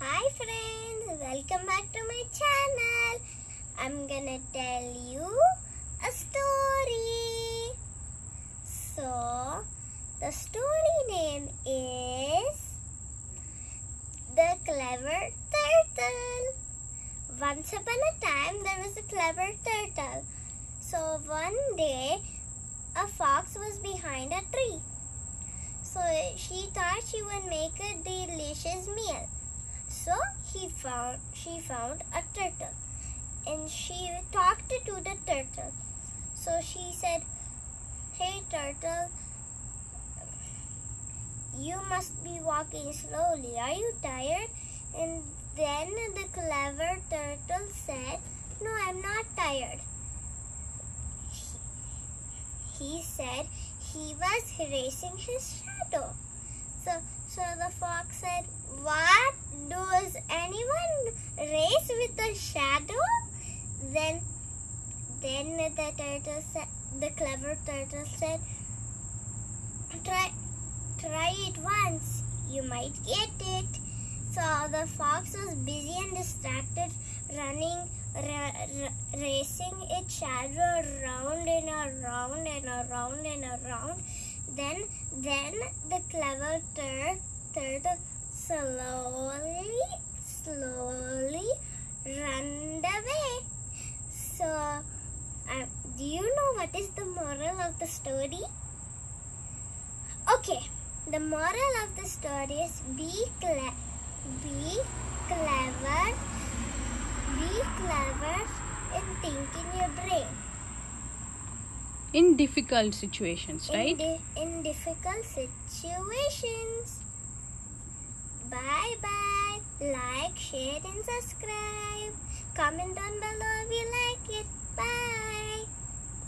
Hi friends, welcome back to my channel. I'm gonna tell you a story. So, the story name is The Clever Turtle. Once upon a time, there was a clever turtle. So, one day, a fox was behind a tree. So, she thought she would make a delicious meal. So he found she found a turtle and she talked to the turtle. So she said, Hey turtle, you must be walking slowly. Are you tired? And then the clever turtle said, No, I'm not tired. He, said he was racing his shadow. So, so the fox said, What? Does anyone race with a shadow? Then, then the turtle said, the clever turtle said, Try, try it once. You might get it. So the fox was busy and distracted, running, ra- ra- racing its shadow around and around and around and around. Then, then the clever tur- turtle slowly, slowly ran away. So, what is the moral of the story? Okay, the moral of the story is be cle- be clever, be clever in your brain. in difficult situations, in, right? di- in difficult situations. Bye bye. Like, share, and subscribe. Comment down below